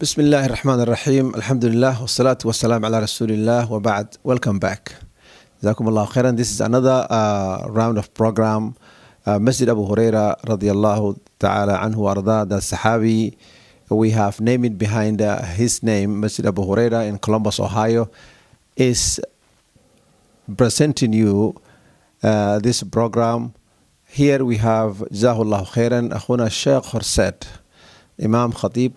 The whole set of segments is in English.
بسم الله الرحمن الرحيم الحمد لله والصلاة والسلام على رسول الله وبعد welcome back جزاكم الله خيرا this is another uh, round of program uh, Masjid Abu Huraira رضي الله تعالى عنه وأرضاه the Sahabi we have named behind uh, his name Masjid Abu Huraira in Columbus Ohio is presenting you uh, this program here we have جزاه الله خيرا أخونا الشيخ خرسات Imam Khatib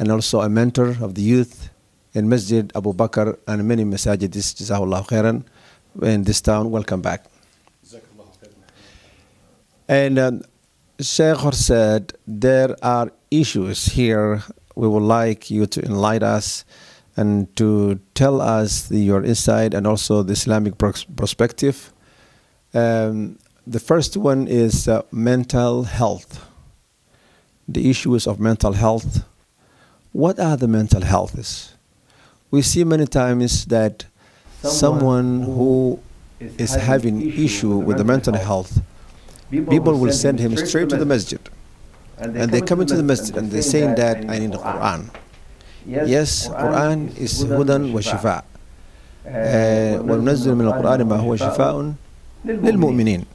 and also a mentor of the youth in Masjid Abu Bakr and many masajidis, Jazahullah khairan, in this town. Welcome back. And um, Sheikh said there are issues here. We would like you to enlighten us and to tell us the, your insight and also the Islamic perspective. Um, the first one is uh, mental health. The issues of mental health what are the mental healths? We see many times that someone, who is having issue with the mental health, people will send him straight to the masjid. And they come into the masjid and they're saying that I need the Quran. Yes, Quran is hudan wa shifa. وننزل من القرآن ما هو شفاء للمؤمنين.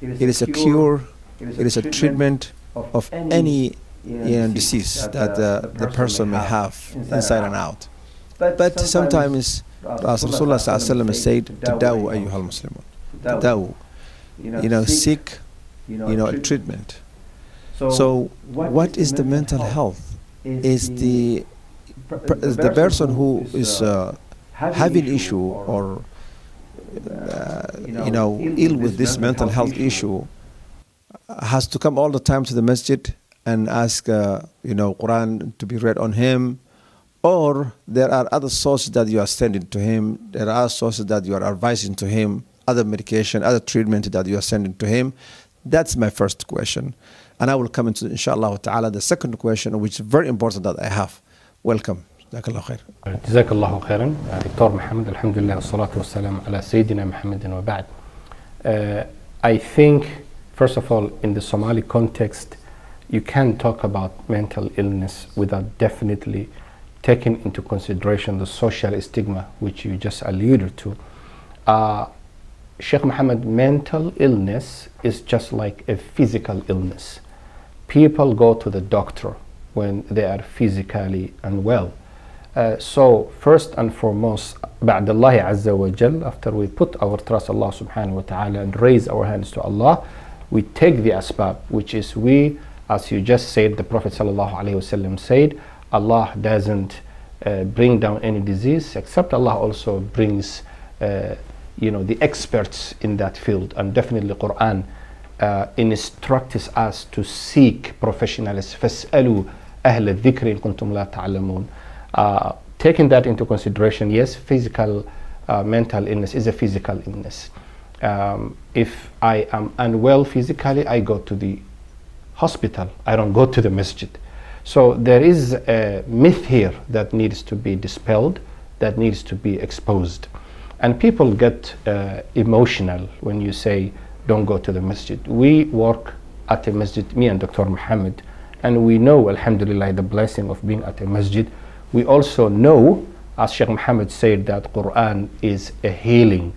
It is a cure, it is a treatment of any you know, disease that uh, the person may have inside and out. But sometimes, as Rasulullah said, "Tadawu ayyuhal muslimun." Tadawu, you know, seek, you know, a treatment. So, what is the mental health? Is the the person who is uh, having issue or uh, you know ill with this mental health issue has to come all the time to the masjid and ask, uh, you know, Quran to be read on him, or there are other sources that you are sending to him. There are sources that you are advising to him, other medication, other treatment that you are sending to him. That's my first question, and I will come into inshallah ta'ala the second question, which is very important that I have. Welcome. جزاك الله خير. جزاك الله خيرا دكتور محمد الحمد لله والصلاة والسلام على سيدنا محمد وبعد. Uh, I think first of all in the Somali context you can talk about mental illness without definitely taking into consideration the social stigma which you just alluded to. Uh, Sheikh Muhammad, mental illness is just like a physical illness. People go to the doctor when they are physically unwell. Uh, so first and foremost, بعد الله عز وجل, after we put our trust Allah subhanahu wa ta'ala and raise our hands to Allah, we take the asbab, which is we as you just said, the Prophet ﷺ said, Allah doesn't uh, bring down any disease except Allah also brings, uh, you know, the experts in that field. And definitely Quran uh, instructs us to seek professionals. فَاسْأَلُوا أَهْلَ الذِّكْرِ إِن كُنتُمْ لَا تَعْلَمُونَ Taking that into consideration, yes, physical uh, mental illness is a physical illness. Um, if I am unwell physically, I go to the hospital. I don't go to the masjid. So there is a myth here that needs to be dispelled, that needs to be exposed. And people get uh, emotional when you say, don't go to the masjid. We work at a masjid, me and Dr. Muhammad, and we know, alhamdulillah, the blessing of being at a masjid. We also know, as Sheikh Muhammad said, that Quran is a healing.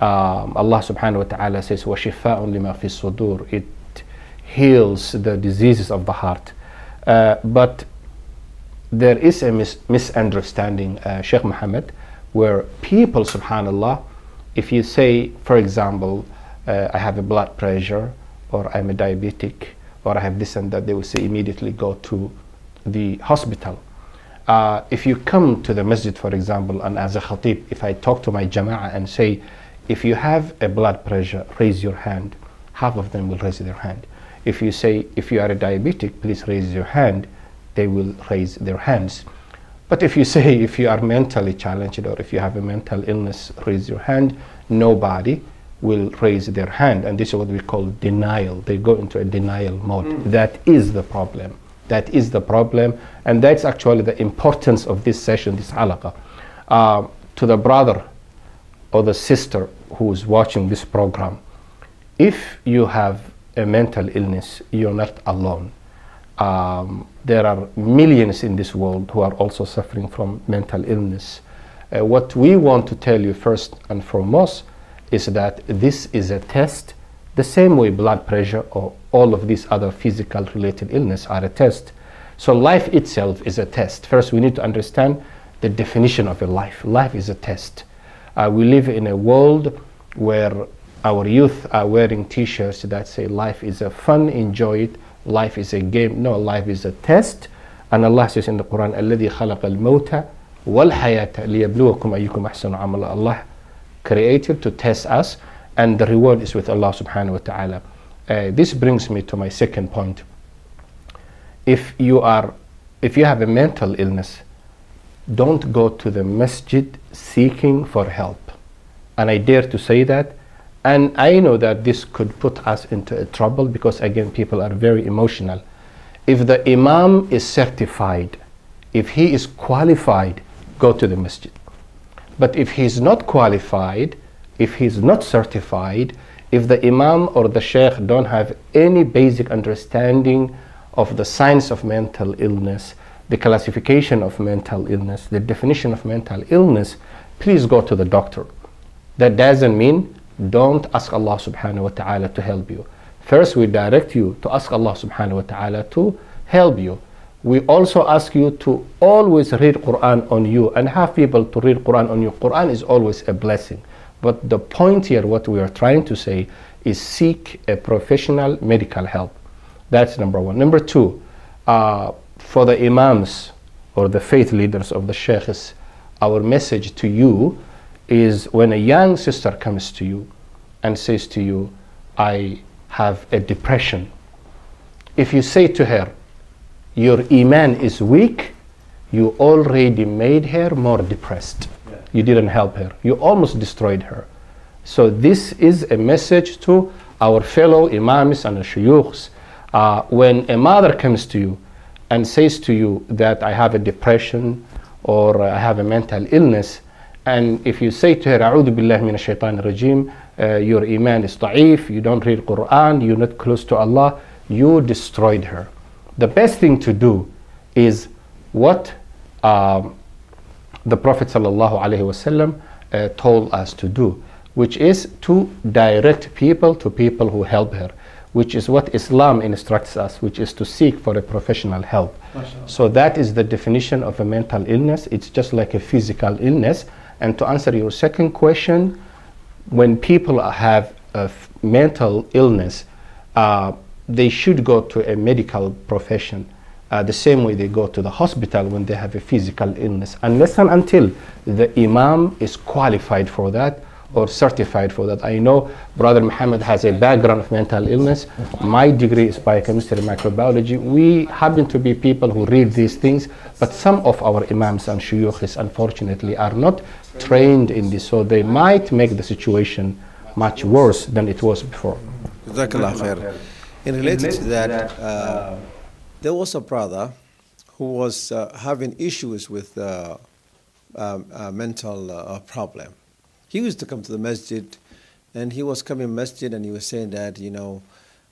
Um, Allah subhanahu wa ta'ala says, وَشِفَاءٌ لِمَا فِي الصُّدُورِ It heals the diseases of the heart. Uh, but there is a mis misunderstanding, uh, Sheikh Muhammad, where people, subhanAllah, if you say, for example, uh, I have a blood pressure, or I'm a diabetic, or I have this and that, they will say immediately go to the hospital. Uh, if you come to the masjid, for example, and as a khatib, if I talk to my jama'ah and say, if you have a blood pressure, raise your hand, half of them will raise their hand. If you say, if you are a diabetic, please raise your hand, they will raise their hands. But if you say, if you are mentally challenged or if you have a mental illness, raise your hand, nobody will raise their hand. And this is what we call denial. They go into a denial mode. Mm. That is the problem. That is the problem. And that's actually the importance of this session, this halaqa. Uh, to the brother or the sister who is watching this program, if you have a mental illness, you're not alone. um, there are millions in this world who are also suffering from mental illness. Uh, what we want to tell you first and foremost is that this is a test, the same way blood pressure or all of these other physical related illness are a test. So life itself is a test. First, we need to understand the definition of a life. Life is a test. Uh, we live in a world where our youth are wearing t-shirts that say life is a fun enjoy it. Life is a game. No life is a test. And allah says in the quran alladhi khalaqa al-mauta wal hayata liyabluwakum ayyukum ahsanu allah created to test us and the reward is with allah subhanahu wa ta'ala. Uh, this brings me to my second point. If you are if you have a mental illness don't go to the masjid seeking for help. And i dare to say that and I know that this could put us into trouble because, again, people are very emotional. If the Imam is certified, if he is qualified, go to the masjid. But if he's not qualified, if he's not certified, if the Imam or the Sheikh don't have any basic understanding of the science of mental illness, the classification of mental illness, the definition of mental illness, please go to the doctor. That doesn't mean don't ask Allah subhanahu wa ta'ala to help you. First, we direct you to ask Allah subhanahu wa ta'ala to help you. We also ask you to always read Quran on you and have people to read Quran on you. Quran is always a blessing. But the point here, what we are trying to say, is seek a professional medical help. That's number one. Number two, uh, for the imams or the faith leaders of the sheikhs, our message to you is when a young sister comes to you and says to you, I have a depression. If you say to her, your iman is weak, you already made her more depressed. Yeah. You didn't help her. You almost destroyed her. So this is a message to our fellow imams and shuyukhs. Uh, when a mother comes to you and says to you that I have a depression or I have a mental illness, and if you say to her, A'udhu billahi minash shaitan rajim, uh, your iman is da'if, you don't read Quran, you're not close to Allah, you destroyed her. The best thing to do is what um, the Prophet ﷺ uh, told us to do, which is to direct people to people who help her, which is what Islam instructs us, which is to seek for a professional help. So that is the definition of a mental illness. It's just like a physical illness and to answer your second question, when people have a mental illness, uh, they should go to a medical profession uh, the same way they go to the hospital when they have a physical illness, unless and until the imam is qualified for that or certified for that. I know Brother Muhammad has a background of mental illness. My degree is biochemistry and microbiology. We happen to be people who read these things, but some of our imams and shuyukhs, unfortunately, are not trained in this, so they might make the situation much worse than it was before. In related to that, uh, there was a brother who was uh, having issues with uh, um, a mental uh, problem he used to come to the masjid, and he was coming to masjid, and he was saying that you know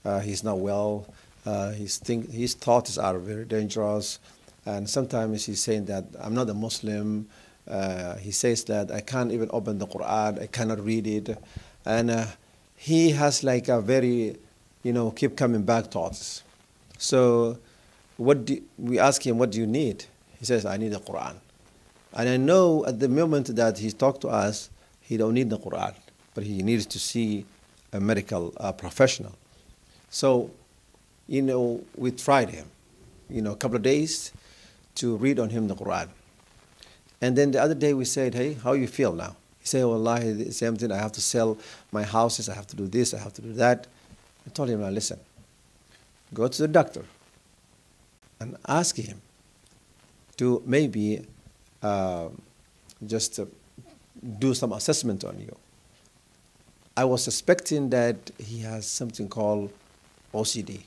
uh, he's not well. Uh, his think his thoughts are very dangerous, and sometimes he's saying that I'm not a Muslim. Uh, he says that I can't even open the Quran. I cannot read it, and uh, he has like a very, you know, keep coming back thoughts. So, what do, we ask him, what do you need? He says, I need the Quran. And I know at the moment that he talked to us, he don't need the Quran, but he needs to see a medical uh, professional. So, you know, we tried him, you know, a couple of days to read on him the Quran. And then the other day we said, hey, how you feel now? He said, Allah, same thing, I have to sell my houses. I have to do this. I have to do that. I told him, now listen, go to the doctor and ask him to maybe uh, just uh, do some assessment on you. I was suspecting that he has something called OCD,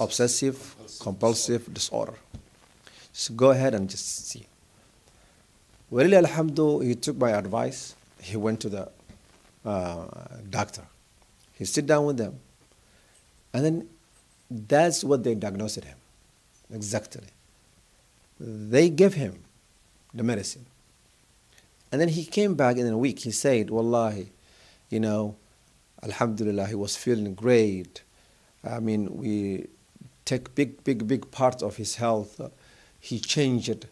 obsessive compulsive disorder. So go ahead and just see. Well, alhamdulillah, he took my advice. He went to the uh, doctor. He sit down with them, and then that's what they diagnosed him. exactly. They gave him the medicine. And then he came back in a week. He said, Wallahi, you know, Alhamdulillah, he was feeling great. I mean, we take big, big, big part of his health. he changed.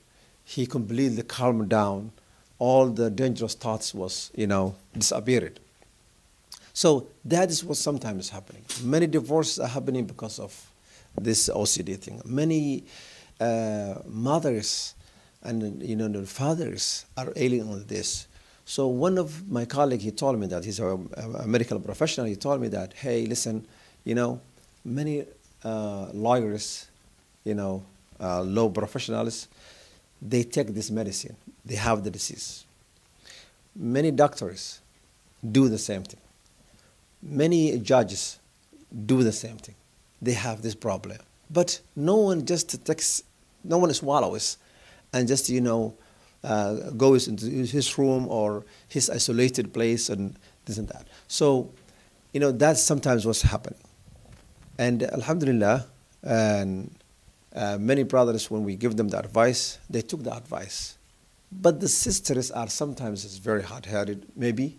He completely calmed down. All the dangerous thoughts was, you know, disappeared. So that is what sometimes is happening. Many divorces are happening because of this OCD thing. Many uh, mothers and you know the fathers are ailing on this. So one of my colleagues, he told me that he's a, a medical professional. He told me that, hey, listen, you know, many uh, lawyers, you know, uh, law professionals, they take this medicine. They have the disease. Many doctors do the same thing. Many judges do the same thing. They have this problem. But no one just takes, no one swallows and just, you know, uh, goes into his room or his isolated place and this and that. So, you know, that's sometimes what's happening. And Alhamdulillah, and uh, many brothers, when we give them the advice, they took the advice. But the sisters are sometimes very hard-headed, maybe,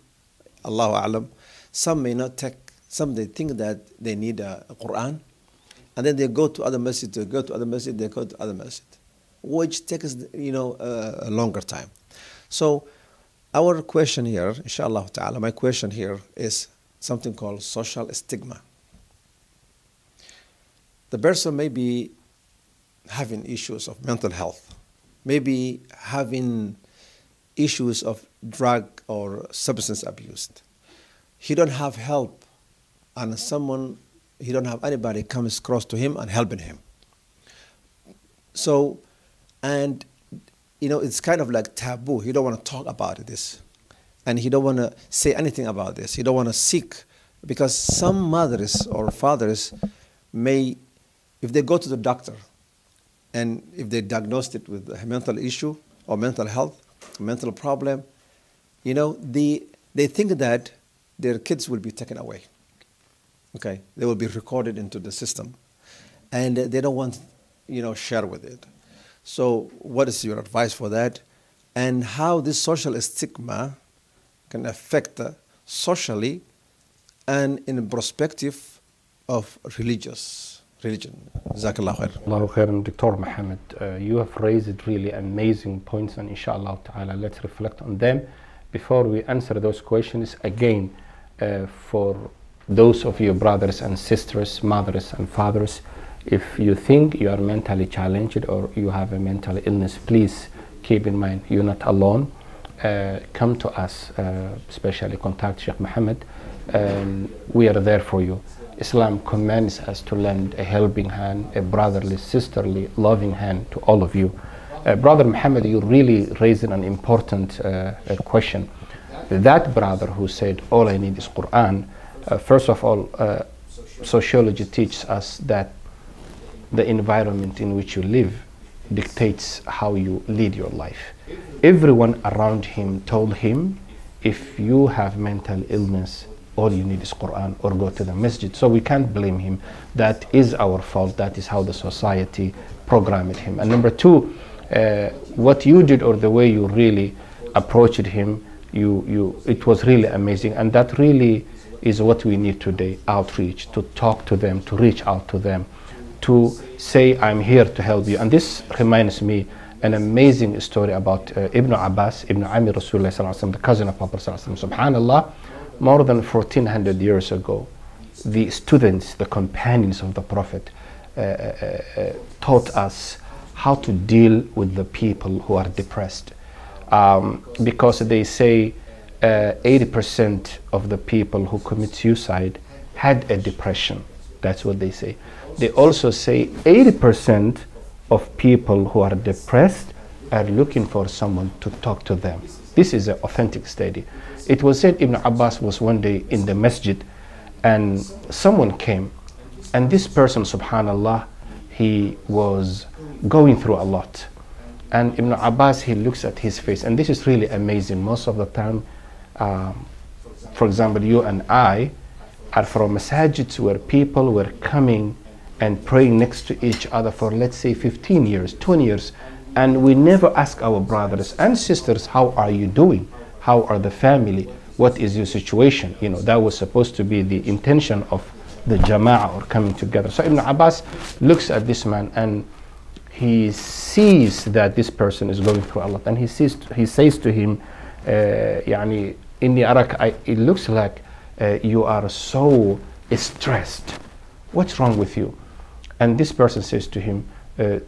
Allahu Alam. Some may not take, some they think that they need a, a Quran, and then they go to other masjid, they go to other masjid, they go to other masjid which takes you know a longer time. So our question here, inshallah ta'ala, my question here is something called social stigma. The person may be having issues of mental health, maybe having issues of drug or substance abuse. He don't have help, and someone he don't have anybody comes close to him and helping him. So and you know it's kind of like taboo he don't want to talk about this and he don't want to say anything about this he don't want to seek because some mothers or fathers may if they go to the doctor and if they diagnosed it with a mental issue or mental health mental problem you know the, they think that their kids will be taken away. Okay? They will be recorded into the system. And they don't want you know share with it. So, what is your advice for that? And how this social stigma can affect socially and in perspective of religious religion. Jazakallah khair. Allahu Dr. Muhammad. Uh, you have raised really amazing points, and inshallah ta'ala, let's reflect on them. Before we answer those questions, again, uh, for those of your brothers and sisters, mothers and fathers, if you think you are mentally challenged or you have a mental illness, please keep in mind you're not alone. Uh, come to us, uh, especially contact Sheikh Muhammad. Um, we are there for you. Islam commands us to lend a helping hand, a brotherly, sisterly, loving hand to all of you. Uh, brother Muhammad, you're really raising an important uh, question. That brother who said, All I need is Quran, uh, first of all, uh, sociology teaches us that the environment in which you live dictates how you lead your life. Everyone around him told him, if you have mental illness, all you need is Quran or go to the masjid. So we can't blame him. That is our fault. That is how the society programmed him. And number two, uh, what you did or the way you really approached him, you, you, it was really amazing. And that really is what we need today, outreach, to talk to them, to reach out to them to say, I'm here to help you. And this reminds me an amazing story about uh, Ibn Abbas, Ibn Amir Rasulullah, the cousin of Prophet. Subhanallah, more than 1400 years ago, the students, the companions of the Prophet, uh, uh, uh, taught us how to deal with the people who are depressed. Um, because they say 80% uh, of the people who commit suicide had a depression. That's what they say they also say 80% of people who are depressed are looking for someone to talk to them. This is an authentic study. It was said Ibn Abbas was one day in the masjid and someone came and this person, subhanallah, he was going through a lot. And Ibn Abbas, he looks at his face and this is really amazing. Most of the time, um, for example, you and I are from masajids where people were coming and praying next to each other for let's say 15 years, 20 years, and we never ask our brothers and sisters, how are you doing? How are the family? What is your situation? You know, that was supposed to be the intention of the jama'ah or coming together. So Ibn Abbas looks at this man and he sees that this person is going through a lot and he, sees, he says to him, uh, يعني إني أراك I, it looks like uh, you are so stressed. What's wrong with you? And this person says to him,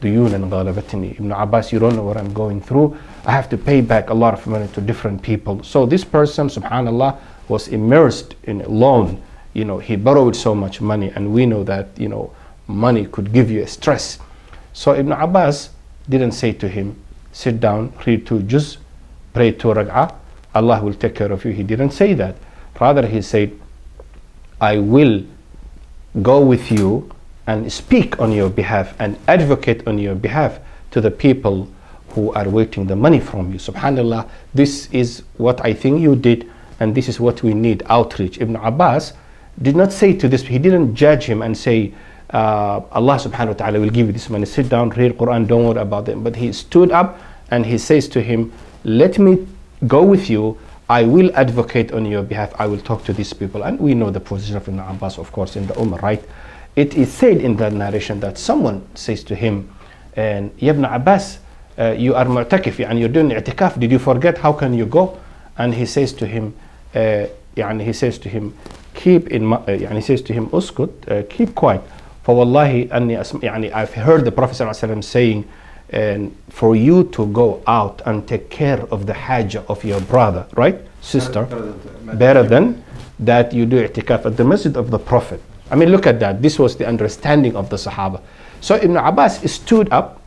ديونا غالبتني Ibn Abbas you don't know what I'm going through I have to pay back a lot of money to different people so this person subhanallah was immersed in a loan you know he borrowed so much money and we know that you know money could give you a stress so Ibn Abbas didn't say to him sit down read two juz pray two rag'ah Allah will take care of you he didn't say that rather he said I will go with you and speak on your behalf and advocate on your behalf to the people who are waiting the money from you. Subhanallah, this is what I think you did, and this is what we need outreach. Ibn Abbas did not say to this, he didn't judge him and say, uh, Allah subhanahu wa ta'ala will give you this money, sit down, read Quran, don't worry about them. But he stood up and he says to him, Let me go with you. I will advocate on your behalf. I will talk to these people. And we know the position of Ibn Abbas, of course, in the Ummah, right? it is said in that narration that someone says to him, and Ibn Abbas, uh, you are mu'takif, and you're doing i'tikaf, did you forget? How can you go? And he says to him, uh, and he says to him, keep in uh, and he says to him, uskut, uh, keep quiet. For أني I've heard the Prophet ﷺ saying, and for you to go out and take care of the hajj of your brother, right? Sister, better than that you do i'tikaf at the masjid of the Prophet. I mean, look at that. This was the understanding of the Sahaba. So Ibn Abbas stood up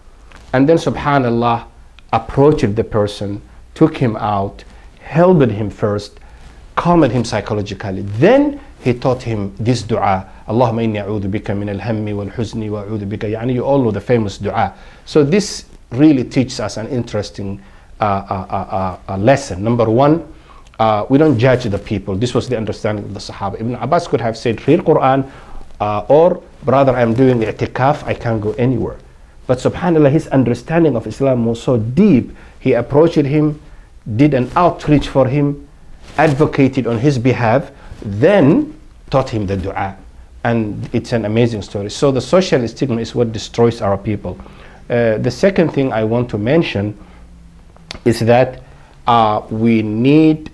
and then, subhanAllah, approached the person, took him out, held him first, calmed him psychologically. Then he taught him this dua. Allahumma inni a'udhu bika min al-hammi wal-huzni wa a'udhu bika. Yani you all know the famous dua. So this really teaches us an interesting uh, uh, uh, lesson. Number one, uh, we don't judge the people. This was the understanding of the Sahaba. Ibn Abbas could have said, read Quran, uh, or brother, I'm doing i'tikaf, I can't go anywhere. But subhanAllah, his understanding of Islam was so deep. He approached him, did an outreach for him, advocated on his behalf, then taught him the dua. And it's an amazing story. So the social stigma is what destroys our people. Uh, the second thing I want to mention is that uh, we need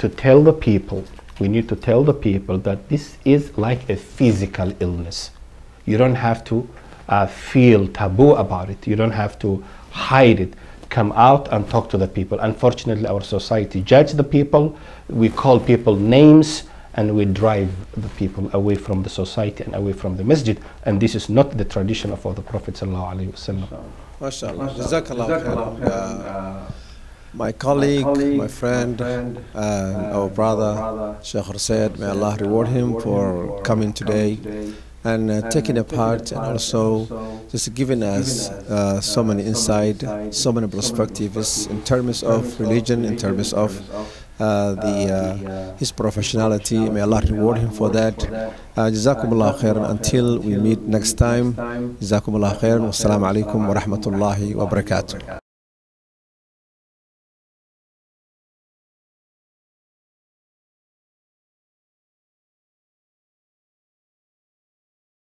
to tell the people, we need to tell the people that this is like a physical illness. You don't have to uh, feel taboo about it. You don't have to hide it. Come out and talk to the people. Unfortunately, our society judge the people. We call people names and we drive the people away from the society and away from the masjid. And this is not the tradition of the Prophet sallallahu alaihi wasallam. MashaAllah. Jazakallah khairan. My colleague, my, colleague, my friend, my friend uh, uh, our brother, brother Sheikh Hussein, may Allah reward him for coming today and uh, taking a part and also just giving us uh, so many insight, so many perspectives in terms of religion, in terms of uh, the, uh, his professionality. May Allah reward him for that. Jazakumullah khairan. Until we meet next time, Jazakumullah khairan. Wassalamu alaikum wa rahmatullahi wa barakatuh.